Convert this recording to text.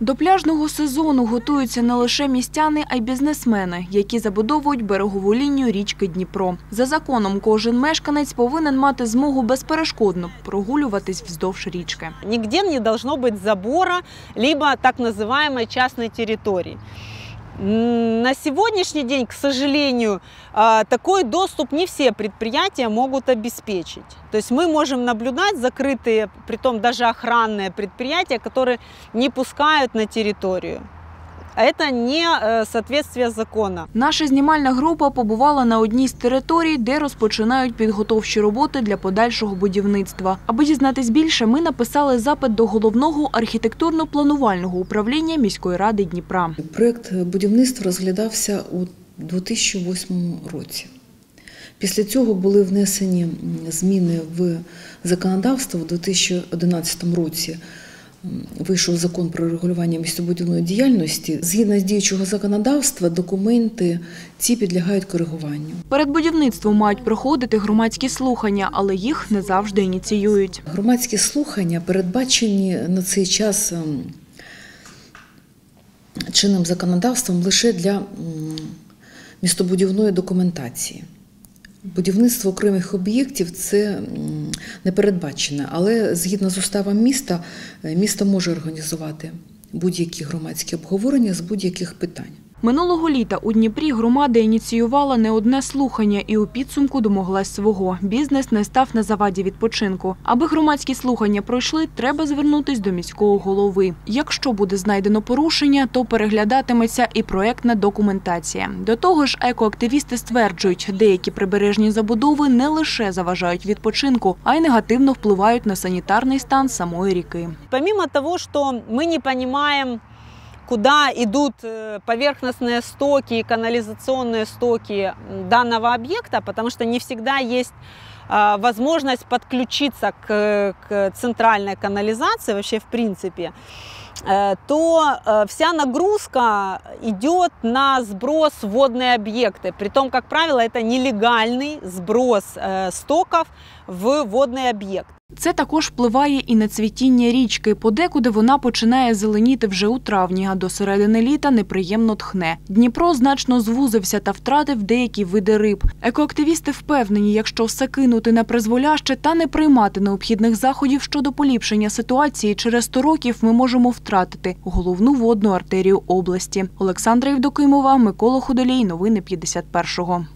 До пляжного сезону готуються не лише містяни, а й бізнесмени, які забудовують берегову лінію річки Дніпро. За законом, кожен мешканець повинен мати змогу безперешкодно прогулюватись вздовж річки. Нігде не должно бути забора, або так називаємо частної территории. На сегодняшний день, к сожалению, а, такой доступ не все предприятия могут обеспечить. То есть мы можем наблюдать закрытые, притом даже охранные предприятия, которые не пускают на территорию. А Это не э, соответствие закона. Наша знімальна група побувала на одній з територій, де розпочинають підготовчі роботи для подальшого будівництва. Аби дізнатись більше, ми написали запит до головного архітектурно-планувального управління міської ради Дніпра. Проект будівництва розглядався у 2008 році. Після цього були внесені зміни в законодавство в 2011 році. Вийшов закон про регулювання містобудівної діяльності. Згідно з діючого законодавства, документи ці підлягають коригуванню. Перед будівництвом мають проходити громадські слухання, але їх не завжди ініціюють. Громадські слухання передбачені на цей час ем, чинним законодавством лише для містобудівної документації. Будівництво окремих об'єктів це не передбачене, але згідно з уставом міста, е, місто може організувати будь-які громадські обговорення з будь-яких питань. Минулого літа у Дніпрі громада ініціювала не одне слухання і у підсумку домоглась свого. Бізнес не став на заваді відпочинку. Аби громадські слухання пройшли, треба звернутись до міського голови. Якщо буде знайдено порушення, то переглядатиметься і проектна документація. До того ж, екоактивісти стверджують, деякі прибережні забудови не лише заважають відпочинку, а й негативно впливають на санітарний стан самої ріки. Помимо того, что мы не понимаем, куда идут э, поверхностные стоки и канализационные стоки данного объекта, потому что не всегда есть а, возможность подключиться к, к центральной канализации вообще в принципе, э, то э, вся нагрузка идет на сброс в водные объекты. Притом, как правило, это нелегальный сброс э, стоков в водный объект. Це також впливає і на цвітіння річки. Подекуди вона починає зеленіти вже у травні, а до середини літа неприємно тхне. Дніпро значно звузився та втратив деякі види риб. Екоактивісти впевнені, якщо все кинути на призволяще та не приймати необхідних заходів щодо поліпшення ситуації, через 100 років ми можемо втратити головну водну артерію області. Олександра Євдокимова, Микола Худолій. Новини 51-го.